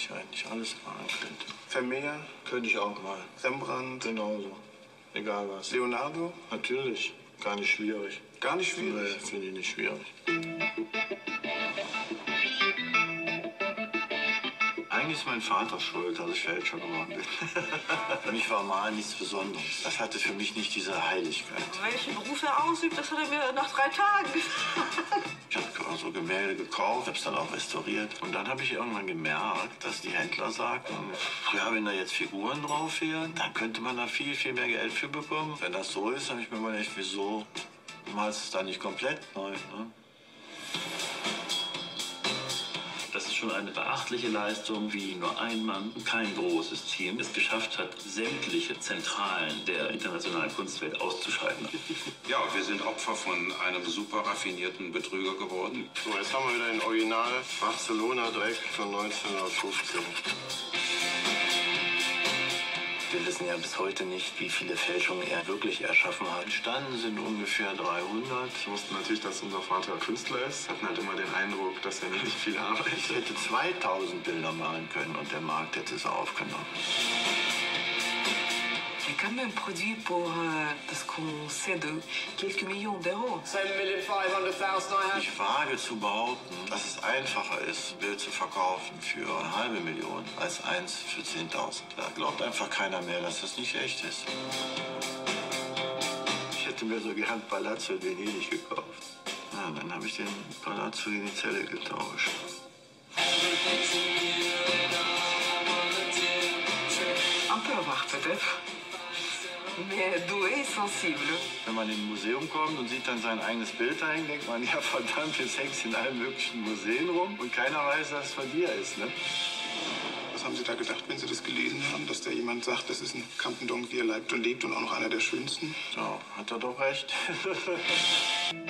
ich eigentlich alles malen könnte. Vermeer, Könnte ich auch malen. Rembrandt, Genauso. Egal was. Leonardo. Natürlich. Gar nicht schwierig. Gar nicht Nee, schwierig. finde ich nicht schwierig. Eigentlich ist mein Vater schuld, dass ich Fälscher geworden bin. für mich war Malen nichts Besonderes. Das hatte für mich nicht diese Heiligkeit. Welchen Beruf er ausübt, das hat er mir nach drei Tagen gesagt. Gemälde gekauft, habe es dann auch restauriert. Und dann habe ich irgendwann gemerkt, dass die Händler sagten, ja, wenn da jetzt Figuren drauf wären, dann könnte man da viel, viel mehr Geld für bekommen. Wenn das so ist, habe ich mir überlegt, wieso malst du es da nicht komplett neu? Ne? Das ist schon eine beachtliche Leistung, wie nur ein Mann, kein großes Team, es geschafft hat, sämtliche Zentralen der internationalen Kunstwelt auszuschalten. Ja, wir sind Opfer von einem super raffinierten Betrüger geworden. So, jetzt haben wir wieder den Original Barcelona Dreck von 1915. Wir wissen ja bis heute nicht, wie viele Fälschungen er wirklich erschaffen hat. Entstanden sind ungefähr 300. Wir wussten natürlich, dass unser Vater Künstler ist, hatten halt immer den Eindruck, dass er nicht viel arbeitet. Ich hätte 2000 Bilder malen können und der Markt hätte es aufgenommen. Quand même produit pour, euh, parce qu'on sait de quelques millions d'euros. 10.500.000 Ich wage zu behaupten, dass es einfacher ist, ein Bild zu verkaufen für eine halbe Million als eins für 10.000. Da glaubt einfach keiner mehr, dass das nicht echt ist. Ich hätte mir so gern Palazzo Venedig gekauft. Ja, dann habe ich den Palazzo in die Zelle getauscht. Un peu avare peut-être, Wenn man in ein Museum kommt und sieht dann sein eigenes Bild da hängen, denkt man, ja verdammt, jetzt hängst in allen möglichen Museen rum und keiner weiß, dass es von dir ist. Ne? Was haben Sie da gedacht, wenn Sie das gelesen haben, dass da jemand sagt, das ist ein Campendonk, wie er leibt und lebt und auch noch einer der schönsten? So, hat er doch recht.